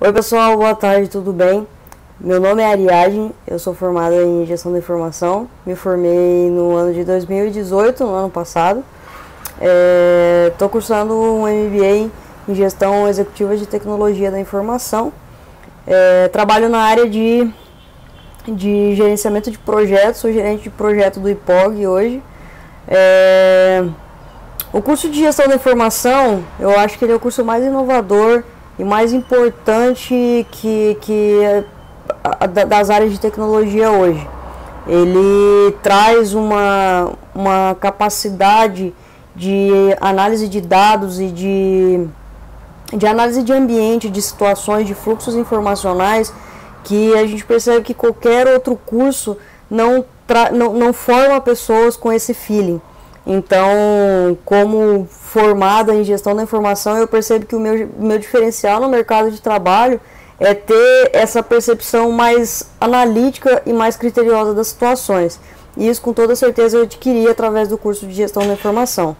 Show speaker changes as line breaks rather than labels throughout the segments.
Oi pessoal, boa tarde, tudo bem? Meu nome é Ariadne, eu sou formada em gestão da informação, me formei no ano de 2018, no ano passado. Estou é, cursando um MBA em gestão executiva de tecnologia da informação. É, trabalho na área de, de gerenciamento de projetos, sou gerente de projeto do IPOG hoje. É, o curso de gestão da informação, eu acho que ele é o curso mais inovador e mais importante que, que das áreas de tecnologia hoje. Ele traz uma, uma capacidade de análise de dados e de, de análise de ambiente, de situações, de fluxos informacionais que a gente percebe que qualquer outro curso não, não, não forma pessoas com esse feeling. Então, como formada em gestão da informação, eu percebo que o meu, meu diferencial no mercado de trabalho é ter essa percepção mais analítica e mais criteriosa das situações. E isso, com toda certeza, eu adquiri através do curso de gestão da informação.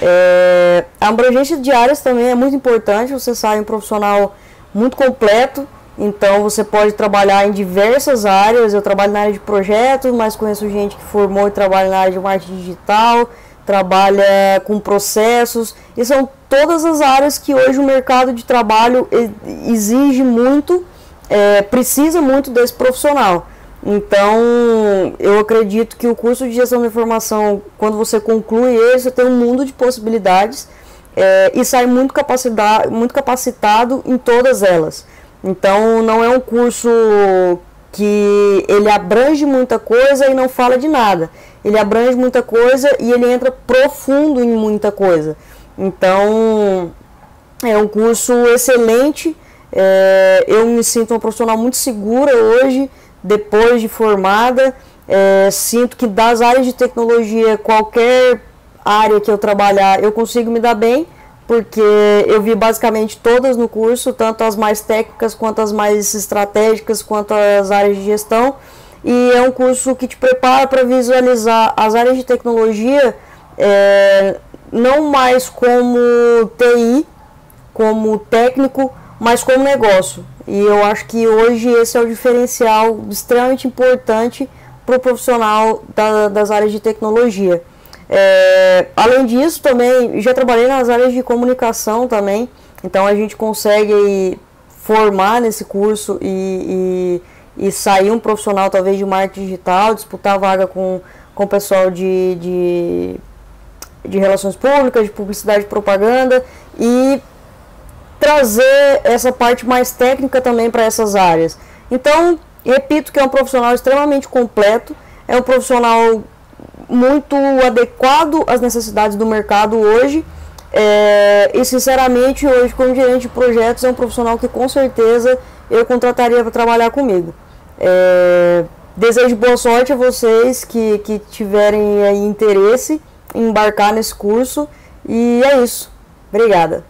É, a abrangência de áreas também é muito importante, você sai um profissional muito completo, então você pode trabalhar em diversas áreas. Eu trabalho na área de projetos, mas conheço gente que formou e trabalha na área de marketing digital, trabalha com processos, e são todas as áreas que hoje o mercado de trabalho exige muito, é, precisa muito desse profissional. Então, eu acredito que o curso de gestão da informação, quando você conclui ele, você tem um mundo de possibilidades é, e sai muito, muito capacitado em todas elas. Então, não é um curso que ele abrange muita coisa e não fala de nada. Ele abrange muita coisa e ele entra profundo em muita coisa. Então, é um curso excelente. É, eu me sinto uma profissional muito segura hoje, depois de formada. É, sinto que das áreas de tecnologia, qualquer área que eu trabalhar, eu consigo me dar bem, porque eu vi basicamente todas no curso, tanto as mais técnicas quanto as mais estratégicas, quanto as áreas de gestão. E é um curso que te prepara para visualizar as áreas de tecnologia. É, não mais como TI, como técnico, mas como negócio. E eu acho que hoje esse é o diferencial extremamente importante para o profissional da, das áreas de tecnologia. É, além disso, também já trabalhei nas áreas de comunicação também, então a gente consegue formar nesse curso e, e, e sair um profissional talvez de marketing digital, disputar vaga com, com o pessoal de, de de relações públicas, de publicidade e propaganda e trazer essa parte mais técnica também para essas áreas. Então, repito que é um profissional extremamente completo, é um profissional muito adequado às necessidades do mercado hoje. É, e sinceramente, hoje, como gerente de projetos, é um profissional que com certeza eu contrataria para trabalhar comigo. É, desejo boa sorte a vocês que, que tiverem interesse embarcar nesse curso. E é isso. Obrigada.